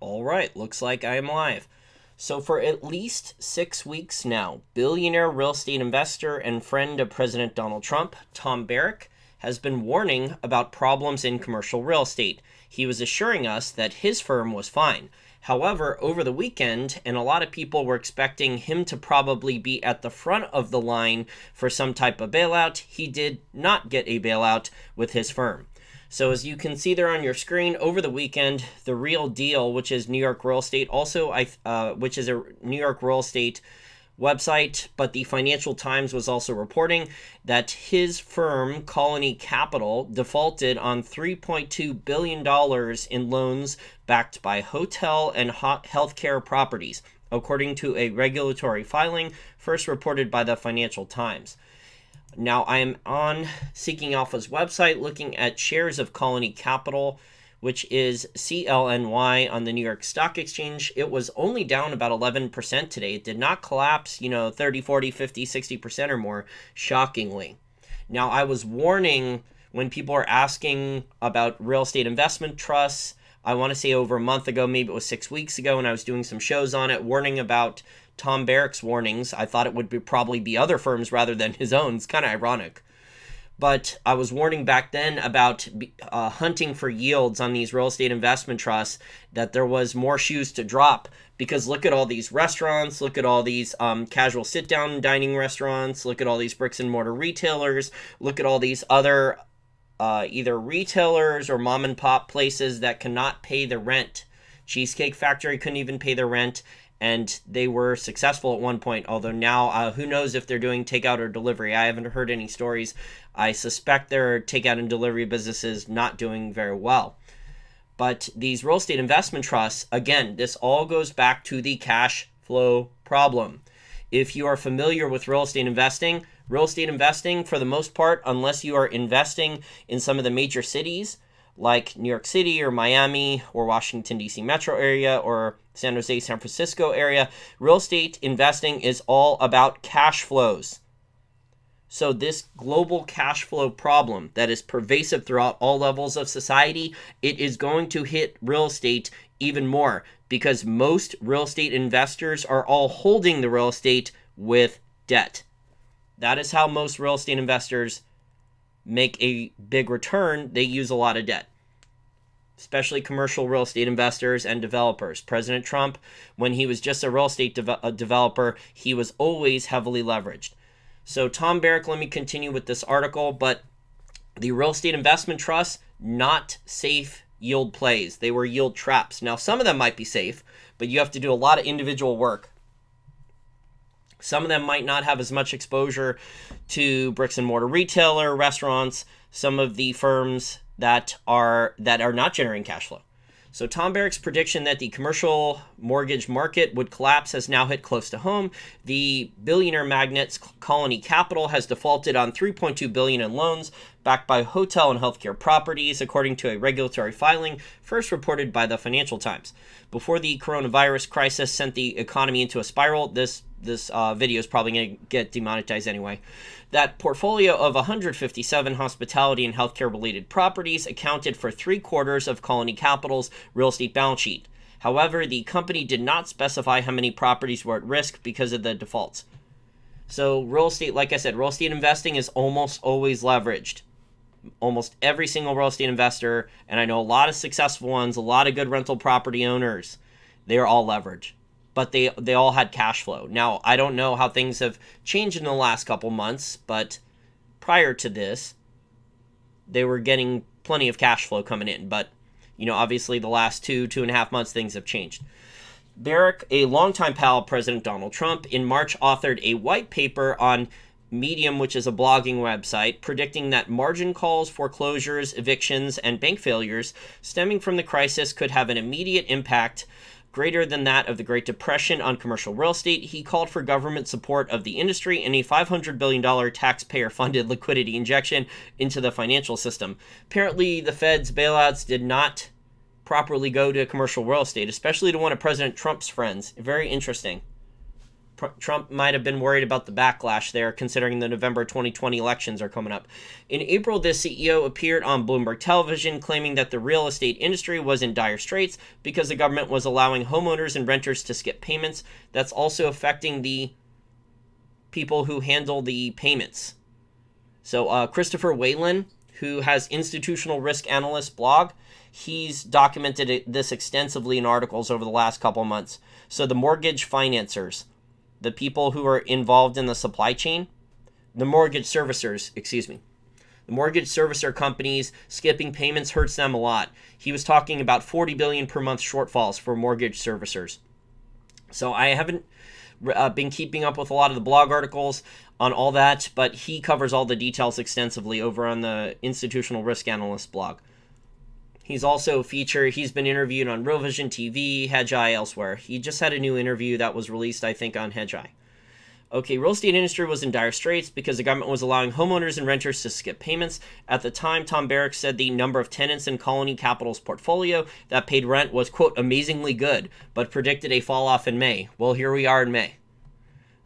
All right, looks like I am live. So, for at least six weeks now, billionaire real estate investor and friend of President Donald Trump, Tom Barrack, has been warning about problems in commercial real estate. He was assuring us that his firm was fine. However, over the weekend, and a lot of people were expecting him to probably be at the front of the line for some type of bailout, he did not get a bailout with his firm. So as you can see there on your screen, over the weekend, the Real Deal, which is New York real estate, also I, uh, which is a New York real estate website, but the Financial Times was also reporting that his firm, Colony Capital, defaulted on $3.2 billion in loans backed by hotel and healthcare properties, according to a regulatory filing first reported by the Financial Times. Now I am on Seeking Alpha's website looking at shares of Colony Capital, which is CLNY on the New York Stock Exchange. It was only down about 11% today. It did not collapse, you know, 30, 40, 50, 60% or more, shockingly. Now I was warning when people are asking about real estate investment trusts. I want to say over a month ago, maybe it was six weeks ago, and I was doing some shows on it, warning about Tom Barrack's warnings. I thought it would be, probably be other firms rather than his own. It's kind of ironic. But I was warning back then about uh, hunting for yields on these real estate investment trusts that there was more shoes to drop because look at all these restaurants, look at all these um, casual sit down dining restaurants, look at all these bricks and mortar retailers, look at all these other uh, either retailers or mom and pop places that cannot pay the rent. Cheesecake Factory couldn't even pay their rent, and they were successful at one point. Although now, uh, who knows if they're doing takeout or delivery? I haven't heard any stories. I suspect their takeout and delivery businesses not doing very well. But these real estate investment trusts, again, this all goes back to the cash flow problem. If you are familiar with real estate investing, real estate investing, for the most part, unless you are investing in some of the major cities, like New York City or Miami or Washington, D.C. metro area or San Jose, San Francisco area, real estate investing is all about cash flows. So, this global cash flow problem that is pervasive throughout all levels of society, it is going to hit real estate even more because most real estate investors are all holding the real estate with debt. That is how most real estate investors make a big return, they use a lot of debt, especially commercial real estate investors and developers. President Trump, when he was just a real estate de- developer, he was always heavily leveraged. So, Tom Barrack, let me continue with this article, but the real estate investment trusts, not safe yield plays. They were yield traps. Now, some of them might be safe, but you have to do a lot of individual work some of them might not have as much exposure to bricks and mortar retailer restaurants, some of the firms that are that are not generating cash flow. So Tom Barrack's prediction that the commercial mortgage market would collapse has now hit close to home. The billionaire magnate's Colony Capital has defaulted on 3.2 billion in loans backed by hotel and healthcare properties, according to a regulatory filing first reported by the Financial Times. Before the coronavirus crisis sent the economy into a spiral, this this uh, video is probably going to get demonetized anyway. That portfolio of 157 hospitality and healthcare related properties accounted for three quarters of Colony Capital's real estate balance sheet. However, the company did not specify how many properties were at risk because of the defaults. So, real estate, like I said, real estate investing is almost always leveraged. Almost every single real estate investor, and I know a lot of successful ones, a lot of good rental property owners, they are all leveraged but they they all had cash flow. Now, I don't know how things have changed in the last couple months, but prior to this, they were getting plenty of cash flow coming in. But you know, obviously, the last two two and a half months, things have changed. Barrack, a longtime pal of President Donald Trump, in March authored a white paper on Medium, which is a blogging website, predicting that margin calls, foreclosures, evictions, and bank failures stemming from the crisis could have an immediate impact greater than that of the Great Depression on commercial real estate, he called for government support of the industry and a $500 billion taxpayer funded liquidity injection into the financial system. Apparently, the Fed's bailouts did not properly go to commercial real estate, especially to one of President Trump's friends. Very interesting. Trump might have been worried about the backlash there, considering the November 2020 elections are coming up. In April, this CEO appeared on Bloomberg Television claiming that the real estate industry was in dire straits because the government was allowing homeowners and renters to skip payments. That's also affecting the people who handle the payments. So, uh, Christopher Whalen, who has Institutional Risk Analyst blog, he's documented this extensively in articles over the last couple months. So, the mortgage financiers, the people who are involved in the supply chain, the mortgage servicers, excuse me. The mortgage servicer companies skipping payments hurts them a lot. He was talking about 40 billion per month shortfalls for mortgage servicers. So I haven't uh, been keeping up with a lot of the blog articles on all that, but he covers all the details extensively over on the Institutional Risk Analyst blog. He's also featured, he's been interviewed on Real Vision TV, Hedgeye, elsewhere. He just had a new interview that was released, I think, on Hedgeye. Okay, real estate industry was in dire straits because the government was allowing homeowners and renters to skip payments. At the time, Tom Barrack said the number of tenants in Colony Capital's portfolio that paid rent was, quote, amazingly good, but predicted a fall off in May. Well, here we are in May.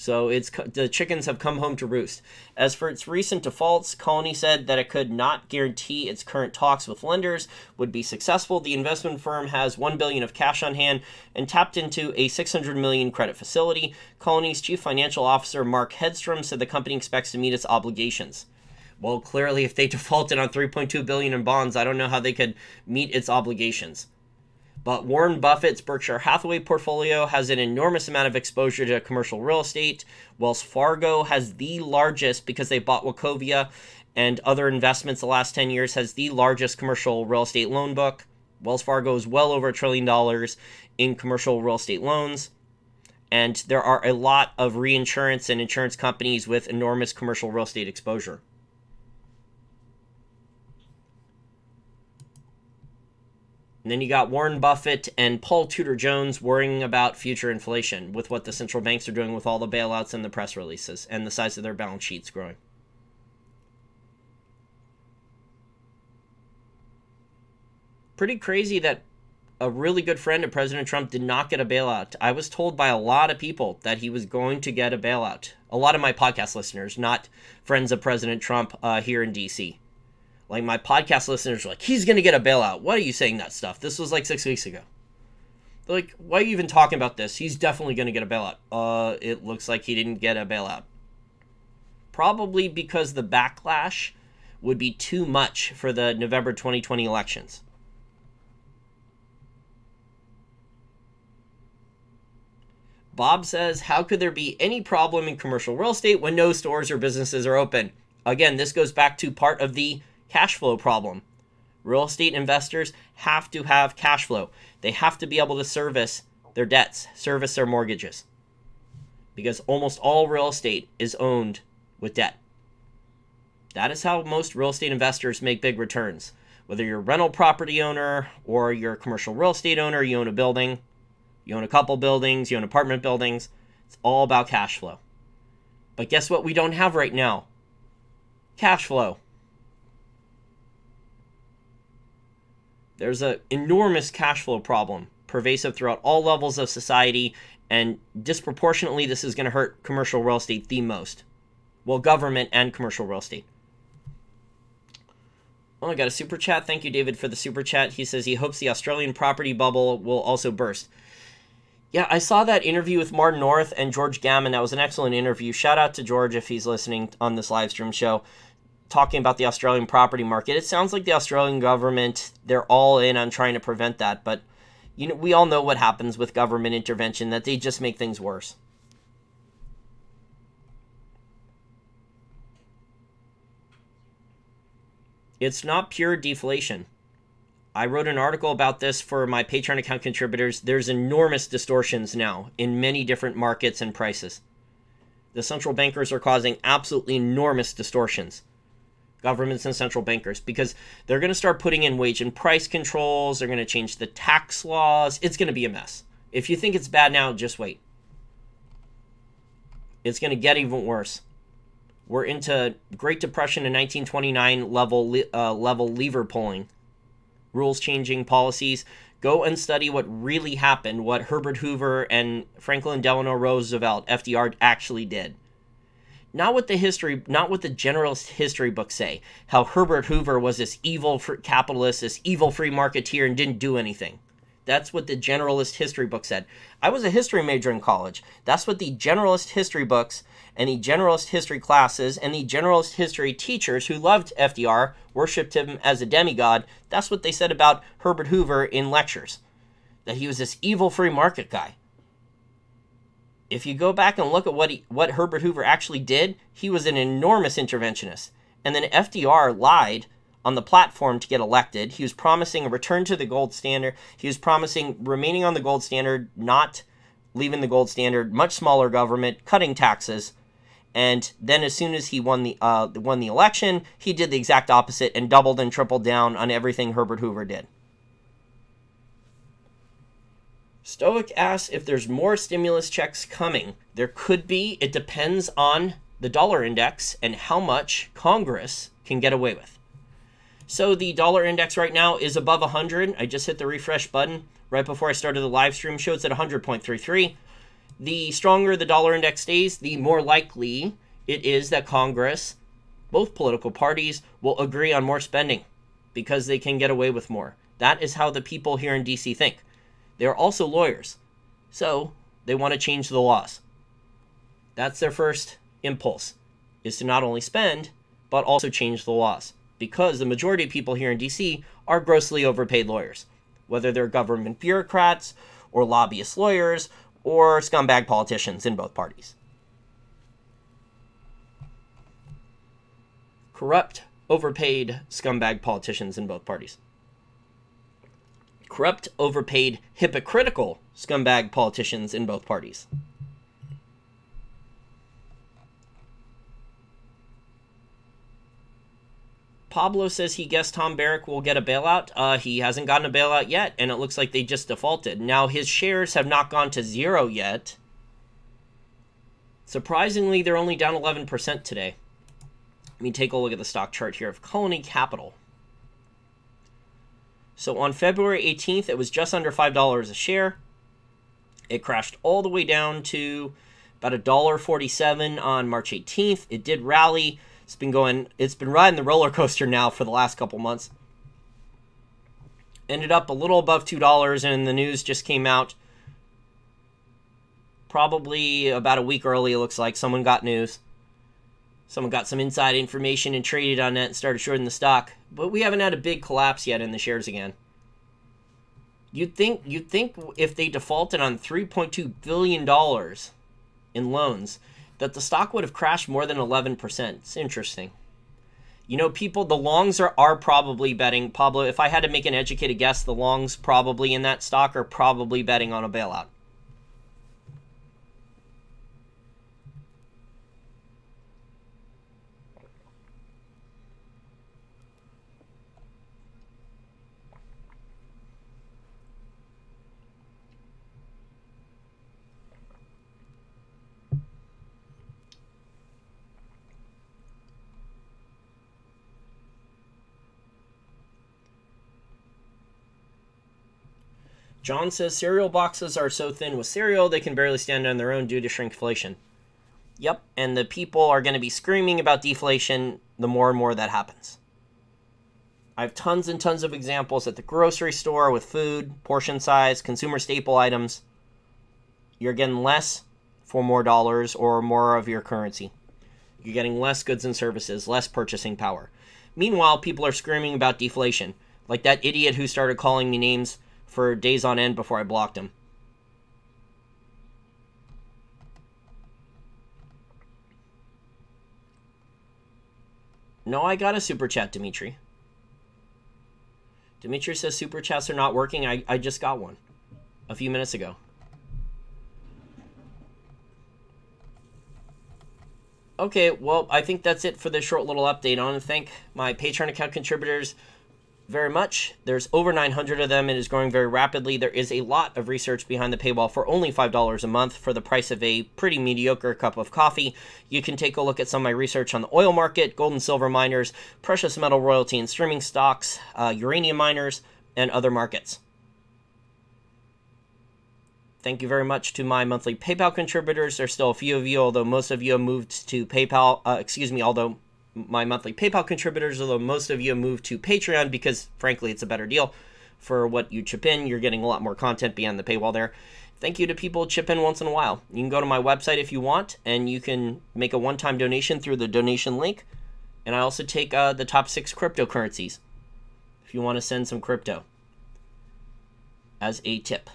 So it's the chickens have come home to roost. As for its recent defaults, Colony said that it could not guarantee its current talks with lenders would be successful. The investment firm has 1 billion of cash on hand and tapped into a 600 million credit facility. Colony's chief financial officer Mark Hedstrom said the company expects to meet its obligations. Well, clearly if they defaulted on 3.2 billion in bonds, I don't know how they could meet its obligations. But Warren Buffett's Berkshire Hathaway portfolio has an enormous amount of exposure to commercial real estate. Wells Fargo has the largest, because they bought Wachovia and other investments the last 10 years, has the largest commercial real estate loan book. Wells Fargo is well over a trillion dollars in commercial real estate loans. And there are a lot of reinsurance and insurance companies with enormous commercial real estate exposure. And then you got Warren Buffett and Paul Tudor Jones worrying about future inflation with what the central banks are doing with all the bailouts and the press releases and the size of their balance sheets growing. Pretty crazy that a really good friend of President Trump did not get a bailout. I was told by a lot of people that he was going to get a bailout. A lot of my podcast listeners, not friends of President Trump uh, here in D.C. Like my podcast listeners are like, he's gonna get a bailout. Why are you saying that stuff? This was like six weeks ago. They're like, why are you even talking about this? He's definitely gonna get a bailout. Uh, it looks like he didn't get a bailout. Probably because the backlash would be too much for the November 2020 elections. Bob says, How could there be any problem in commercial real estate when no stores or businesses are open? Again, this goes back to part of the cash flow problem. Real estate investors have to have cash flow. They have to be able to service their debts, service their mortgages. Because almost all real estate is owned with debt. That is how most real estate investors make big returns. Whether you're a rental property owner or you're a commercial real estate owner, you own a building, you own a couple buildings, you own apartment buildings, it's all about cash flow. But guess what we don't have right now? Cash flow. There's an enormous cash flow problem pervasive throughout all levels of society, and disproportionately, this is going to hurt commercial real estate the most. Well, government and commercial real estate. Oh, I got a super chat. Thank you, David, for the super chat. He says he hopes the Australian property bubble will also burst. Yeah, I saw that interview with Martin North and George Gammon. That was an excellent interview. Shout out to George if he's listening on this live stream show talking about the Australian property market. It sounds like the Australian government they're all in on trying to prevent that, but you know we all know what happens with government intervention that they just make things worse. It's not pure deflation. I wrote an article about this for my Patreon account contributors. There's enormous distortions now in many different markets and prices. The central bankers are causing absolutely enormous distortions governments and central bankers because they're going to start putting in wage and price controls. They're going to change the tax laws. It's going to be a mess. If you think it's bad now, just wait. It's going to get even worse. We're into Great Depression in 1929 level uh, level lever pulling rules changing policies. Go and study what really happened, what Herbert Hoover and Franklin Delano Roosevelt, FDR, actually did. Not what the history, not what the generalist history books say. How Herbert Hoover was this evil capitalist, this evil free marketeer, and didn't do anything. That's what the generalist history book said. I was a history major in college. That's what the generalist history books and the generalist history classes and the generalist history teachers who loved FDR, worshipped him as a demigod, that's what they said about Herbert Hoover in lectures. That he was this evil free market guy. If you go back and look at what he, what Herbert Hoover actually did, he was an enormous interventionist. And then FDR lied on the platform to get elected. He was promising a return to the gold standard. He was promising remaining on the gold standard, not leaving the gold standard, much smaller government, cutting taxes. And then as soon as he won the uh, won the election, he did the exact opposite and doubled and tripled down on everything Herbert Hoover did. Stoic asks if there's more stimulus checks coming. There could be. It depends on the dollar index and how much Congress can get away with. So the dollar index right now is above 100. I just hit the refresh button right before I started the live stream. Shows at 100.33. The stronger the dollar index stays, the more likely it is that Congress, both political parties, will agree on more spending because they can get away with more. That is how the people here in DC think. They're also lawyers. So they want to change the laws. That's their first impulse, is to not only spend, but also change the laws because the majority of people here in DC are grossly overpaid lawyers, whether they're government bureaucrats or lobbyist lawyers or scumbag politicians in both parties. Corrupt, overpaid scumbag politicians in both parties. Corrupt, overpaid, hypocritical scumbag politicians in both parties. Pablo says he guessed Tom Barrack will get a bailout. Uh, he hasn't gotten a bailout yet, and it looks like they just defaulted. Now, his shares have not gone to zero yet. Surprisingly, they're only down 11% today. Let me take a look at the stock chart here of Colony Capital. So on February 18th, it was just under $5 a share. It crashed all the way down to about $1.47 on March 18th. It did rally it's been going, it's been riding the roller coaster now for the last couple months. Ended up a little above $2, and the news just came out probably about a week early, it looks like. Someone got news. Someone got some inside information and traded on that and started shorting the stock. But we haven't had a big collapse yet in the shares again. You'd think you'd think if they defaulted on 3.2 billion dollars in loans, that the stock would have crashed more than 11%. It's interesting. You know, people, the longs are, are probably betting, Pablo, if I had to make an educated guess, the longs probably in that stock are probably betting on a bailout. John says cereal boxes are so thin with cereal they can barely stand on their own due to shrinkflation. Yep, and the people are going to be screaming about deflation the more and more that happens. I have tons and tons of examples at the grocery store with food, portion size, consumer staple items. You're getting less for more dollars or more of your currency. You're getting less goods and services, less purchasing power. Meanwhile, people are screaming about deflation, like that idiot who started calling me names for days on end before I blocked him. No, I got a super chat, Dimitri. Dimitri says super chats are not working. I, I just got one a few minutes ago. Okay, well, I think that's it for this short little update. I want to thank my Patreon account contributors very much. There's over 900 of them. It is growing very rapidly. There is a lot of research behind the paywall for only $5 a month for the price of a pretty mediocre cup of coffee. You can take a look at some of my research on the oil market, gold and silver miners, precious metal royalty and streaming stocks, uh, uranium miners, and other markets. Thank you very much to my monthly PayPal contributors. There's still a few of you, although most of you have moved to PayPal. Uh, excuse me, although my monthly PayPal contributors, although most of you have moved to Patreon because, frankly, it's a better deal for what you chip in. You're getting a lot more content beyond the paywall there. Thank you to people chip in once in a while. You can go to my website if you want, and you can make a one time donation through the donation link. And I also take uh, the top six cryptocurrencies if you want to send some crypto as a tip.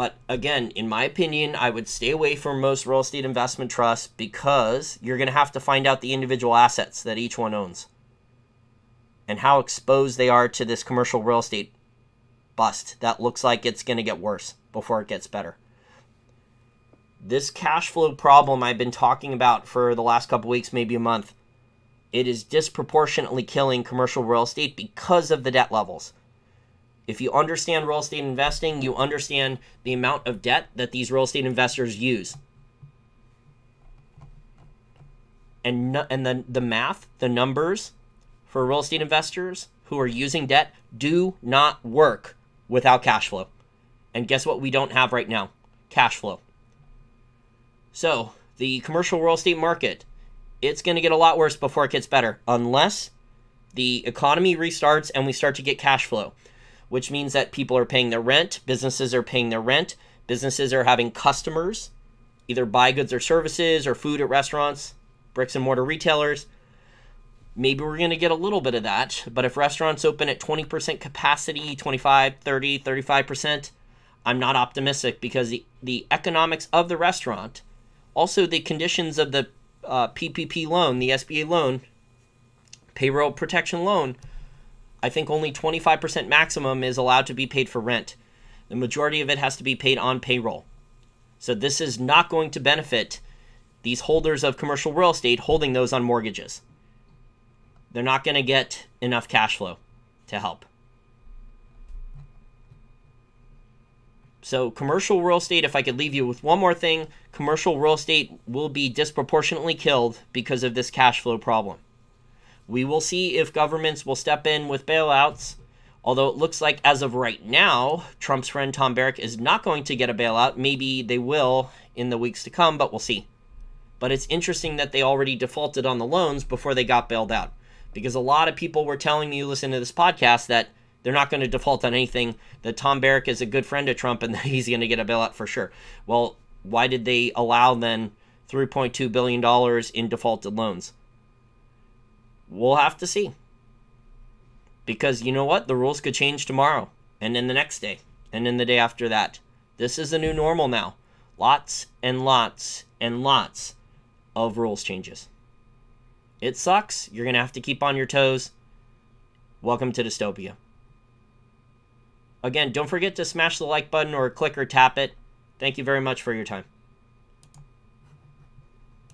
But again, in my opinion, I would stay away from most real estate investment trusts because you're going to have to find out the individual assets that each one owns and how exposed they are to this commercial real estate bust that looks like it's going to get worse before it gets better. This cash flow problem I've been talking about for the last couple weeks, maybe a month, it is disproportionately killing commercial real estate because of the debt levels. If you understand real estate investing, you understand the amount of debt that these real estate investors use. And, and the, the math, the numbers for real estate investors who are using debt do not work without cash flow. And guess what we don't have right now? Cash flow. So, the commercial real estate market, it's going to get a lot worse before it gets better unless the economy restarts and we start to get cash flow, which means that people are paying their rent, businesses are paying their rent, businesses are having customers either buy goods or services or food at restaurants, bricks and mortar retailers maybe we're going to get a little bit of that. But if restaurants open at 20% capacity, 25, 30, 35%, I'm not optimistic because the, the economics of the restaurant, also the conditions of the uh, PPP loan, the SBA loan, payroll protection loan, I think only 25% maximum is allowed to be paid for rent. The majority of it has to be paid on payroll. So this is not going to benefit these holders of commercial real estate holding those on mortgages they're not going to get enough cash flow to help. So, commercial real estate, if I could leave you with one more thing, commercial real estate will be disproportionately killed because of this cash flow problem. We will see if governments will step in with bailouts, although it looks like as of right now, Trump's friend Tom Barrack is not going to get a bailout. Maybe they will in the weeks to come, but we'll see. But it's interesting that they already defaulted on the loans before they got bailed out because a lot of people were telling me listen to this podcast that they're not going to default on anything, that Tom Barrack is a good friend of Trump and that he's going to get a bailout for sure. Well, why did they allow then $3.2 billion in defaulted loans? We'll have to see. Because you know what? The rules could change tomorrow, and then the next day, and then the day after that. This is the new normal now. Lots and lots and lots of rules changes. It sucks. You're going to have to keep on your toes. Welcome to Dystopia. Again, don't forget to smash the like button or click or tap it. Thank you very much for your time.